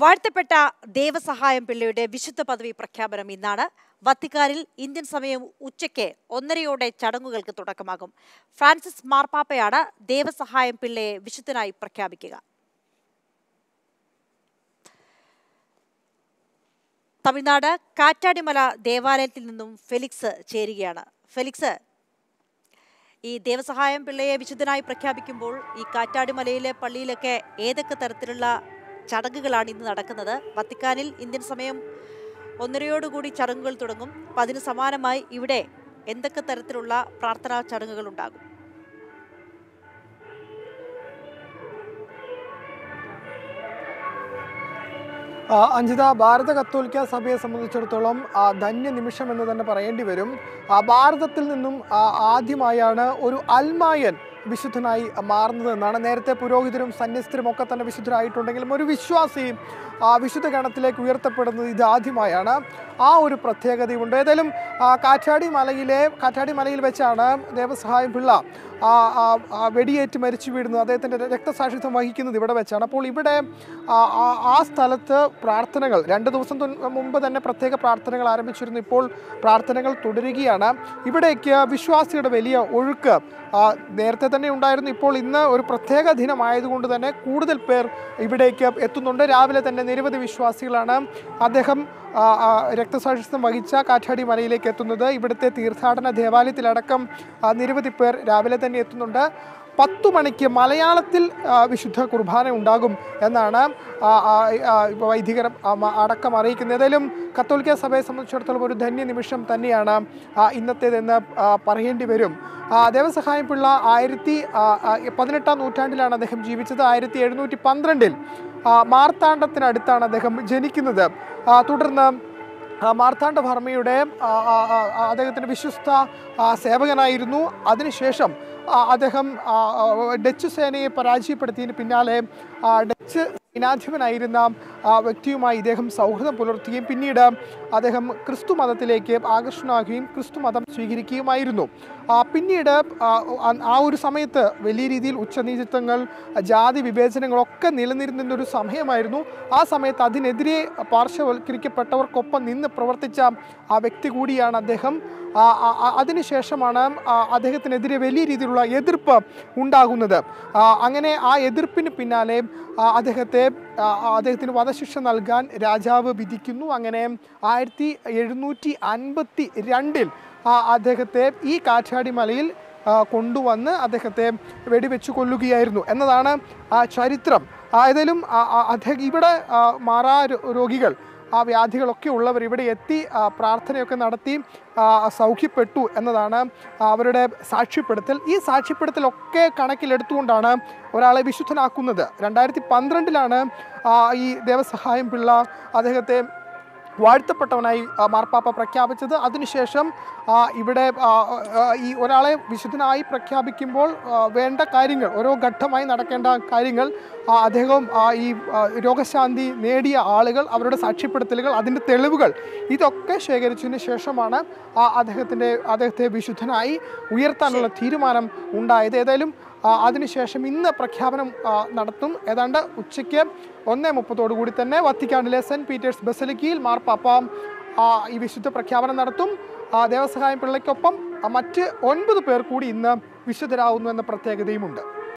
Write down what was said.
വാഴ്ത്തപ്പെട്ട ദേവസഹായം പിള്ളയുടെ വിശുദ്ധ പദവി പ്രഖ്യാപനം ഇന്നാണ്. വത്തിക്കാനിൽ ഇന്ത്യൻ സമയം ഉച്ചയ്ക്ക് ഒന്നരയോടെ ചടങ്ങുകൾക്ക് തുടക്കമാകും. ഫ്രാൻസിസ് മാർപ്പാപ്പയാണ് ദേവസഹായം പിള്ളയെ വിശുദ്ധനായി പ്രഖ്യാപിക്കുക. തമിഴ്നാട് കാറ്റാടിമല ദേവാലയത്തിൽ നിന്നും ഫെലിക്സ് ചേരുകയാണ്. ഫെലിക്സ് ഈ ദേവസഹായം പിള്ളയെ വിശുദ്ധനായി പ്രഖ്യാപിക്കുമ്പോൾ ഈ കാറ്റാടിമലയിലെ പള്ളിയിലൊക്കെ ഏതൊക്കെ തരത്തിലുള്ള ചടങ്ങുകളാണ് ഇന്ന് നടക്കുന്നത്. വത്തിക്കാനിൽ ഇന്ത്യൻ സമയം ഒന്നരയോടുകൂടി ചടങ്ങുകൾ തുടങ്ങും. അപ്പം അതിന് സമാനമായി ഇവിടെ എന്തൊക്കെ തരത്തിലുള്ള പ്രാർത്ഥനാ ചടങ്ങുകൾ ഉണ്ടാകും? അഞ്ജിത ഭാരത കത്തോലിക്ക സഭയെ സംബന്ധിച്ചിടത്തോളം ധന്യ നിമിഷം എന്ന് തന്നെ പറയേണ്ടി വരും. ഭാരതത്തിൽ നിന്നും ആദ്യമായാണ് ഒരു അൽമായൻ വിശുദ്ധനായി മാറുന്നത് എന്നാണ്. നേരത്തെ പുരോഹിതരും സന്യസ്തരും ഒക്കെ തന്നെ വിശുദ്ധരായിട്ടുണ്ടെങ്കിലും ഒരു വിശ്വാസിയും ആ വിശുദ്ധ ഗണത്തിലേക്ക് ഉയർത്തപ്പെടുന്നത് ഇതാദ്യമായാണ് ആ ഒരു പ്രത്യേകതയുണ്ട് ഏതായാലും കാറ്റാടി മലയിലെ കാറ്റാടി മലയിൽ വെച്ചാണ് ദേവസഹായം പിള്ള വെടിയേറ്റ് മരിച്ചു വീഴുന്നത്. അദ്ദേഹത്തിന്റെ രക്തസാക്ഷിത്വം വഹിക്കുന്നത് ഇവിടെ വെച്ചാണ്. അപ്പോൾ ഇവിടെ ആ, സ്ഥലത്ത് പ്രാർത്ഥനകൾ രണ്ട് ദിവസം മുമ്പ് തന്നെ പ്രത്യേക പ്രാർത്ഥനകൾ ആരംഭിച്ചിരുന്നു. ഇപ്പോൾ പ്രാർത്ഥനകൾ തുടരുകയാണ്. ഇവിടേക്ക് വിശ്വാസിയുടെ വലിയ ഒഴുക്ക് നേരത്തെ തന്നെ ഉണ്ടായിരുന്നു. ഇപ്പോൾ ഇന്ന് ഒരു പ്രത്യേക ദിനമായതുകൊണ്ട് തന്നെ കൂടുതൽ പേർ ഇവിടേക്ക് എത്തുന്നുണ്ട്. രാവിലെ തന്നെ നിരവധി വിശ്വാസികളാണ് അദ്ദേഹം രക്തസാക്ഷിത്വം വഹിച്ച കാറ്റാടി മലയിലേക്ക് എത്തുന്നത്. ഇവിടുത്തെ തീർത്ഥാടന ദേവാലയത്തിലടക്കം നിരവധി പേർ രാവിലെ തന്നെ എത്തുന്നുണ്ട്. പത്തു മണിക്ക് മലയാളത്തിൽ വിശുദ്ധ കുർബാന ഉണ്ടാകും എന്നാണ് വൈദികർ അടക്കം അറിയിക്കുന്നത്. ഏതായാലും കത്തോലിക്ക സഭയെ സംബന്ധിച്ചിടത്തോളം ഒരു ധന്യ നിമിഷം തന്നെയാണ് ഇന്നത്തേതെന്ന് പറയേണ്ടി വരും. ദേവസഹായം പിള്ള ആയിരത്തി പതിനെട്ടാം നൂറ്റാണ്ടിലാണ് അദ്ദേഹം ജീവിച്ചത്. ആയിരത്തി എഴുന്നൂറ്റി പന്ത്രണ്ടിൽ മാർത്താണ്ഡത്തിനടുത്താണ് അദ്ദേഹം ജനിക്കുന്നത്. തുടർന്ന് മാർത്താണ്ഡ വർമ്മയുടെ അദ്ദേഹത്തിന്റെ വിശ്വസ്ത സേവകനായിരുന്നു. അതിനുശേഷം അദ്ദേഹം ഡച്ച് സേനയെ പരാജയപ്പെടുത്തിയതിന് പിന്നാലെ ഡച്ച് സൈനാധിപനായിരുന്ന ആ വ്യക്തിയുമായി ഇദ്ദേഹം സൗഹൃദം പുലർത്തുകയും പിന്നീട് അദ്ദേഹം ക്രിസ്തു മതത്തിലേക്ക് ആകർഷണമാകുകയും ക്രിസ്തു മതം സ്വീകരിക്കുകയുമായിരുന്നു. പിന്നീട് ആ, ഒരു സമയത്ത് വലിയ രീതിയിൽ ഉച്ചനീചിത്വങ്ങൾ ജാതി വിവേചനങ്ങളൊക്കെ നിലനിരുന്ന ഒരു സമയമായിരുന്നു. ആ സമയത്ത് അതിനെതിരെ പാർശ്വവൽക്കരിക്കപ്പെട്ടവർക്കൊപ്പം നിന്ന് പ്രവർത്തിച്ച ആ വ്യക്തി കൂടിയാണ് അദ്ദേഹം. അതിനുശേഷമാണ് അദ്ദേഹത്തിനെതിരെ വലിയ രീതിയിലുള്ള എതിർപ്പ് ഉണ്ടാകുന്നത്. അങ്ങനെ ആ എതിർപ്പിന് പിന്നാലെ ആ, അദ്ദേഹത്തെ അദ്ദേഹത്തിന് വധശിക്ഷ നൽകാൻ രാജാവ് വിധിക്കുന്നു. അങ്ങനെ ആയിരത്തി എഴുന്നൂറ്റി അൻപത്തി രണ്ടിൽ അദ്ദേഹത്തെ ഈ കാറ്റാടി മലയിൽ കൊണ്ടുവന്ന് അദ്ദേഹത്തെ വെടിവെച്ച് കൊല്ലുകയായിരുന്നു. എന്നതാണ് ചരിത്രം. ഏതായാലും ഇവിടെ മാറാ രോഗികൾ ആ വ്യാധികളൊക്കെ ഉള്ളവർ ഇവിടെ എത്തി പ്രാർത്ഥനയൊക്കെ നടത്തി സൗഖ്യപ്പെട്ടു എന്നതാണ് അവരുടെ സാക്ഷ്യപ്പെടുത്തൽ. ഈ സാക്ഷ്യപ്പെടുത്തലൊക്കെ കണക്കിലെടുത്തുകൊണ്ടാണ് ഒരാളെ വിശുദ്ധനാക്കുന്നത്. രണ്ടായിരത്തി പന്ത്രണ്ടിലാണ് ഈ ദേവസഹായം പിള്ള അദ്ദേഹത്തെ വാഴ്ത്തപ്പെട്ടവനായി മാർപ്പാപ്പ പ്രഖ്യാപിച്ചത്. അതിനുശേഷം ഇവിടെ ഈ ഒരാളെ വിശുദ്ധനായി പ്രഖ്യാപിക്കുമ്പോൾ വേണ്ട കാര്യങ്ങൾ ഓരോ ഘട്ടമായി നടക്കേണ്ട കാര്യങ്ങൾ അദ്ദേഹം ഈ രോഗശാന്തി നേടിയ ആളുകൾ അവരുടെ സാക്ഷ്യപ്പെടുത്തലുകൾ അതിന്റെ തെളിവുകൾ ഇതൊക്കെ ശേഖരിച്ചതിന് ശേഷമാണ് ആ, അദ്ദേഹത്തിന്റെ അദ്ദേഹത്തെ വിശുദ്ധനായി ഉയർത്താനുള്ള തീരുമാനം ഉണ്ടായത്. ഏതായാലും അതിനുശേഷം ഇന്ന് പ്രഖ്യാപനം നടത്തും. ഏതാണ്ട് ഉച്ചയ്ക്ക് ഒന്നേ മുപ്പത്തോടു കൂടി തന്നെ വത്തിക്കാനിലെ സെന്റ് പീറ്റേഴ്സ് ബസലിക്കയിൽ മാർപ്പാപ്പ ഈ വിശുദ്ധ പ്രഖ്യാപനം നടത്തും. ദേവസഹായം പിള്ളയ്ക്കൊപ്പം മറ്റ് ഒൻപത് പേർ കൂടി ഇന്ന് വിശുദ്ധരാകുന്നു എന്ന പ്രത്യേകതയുമുണ്ട്.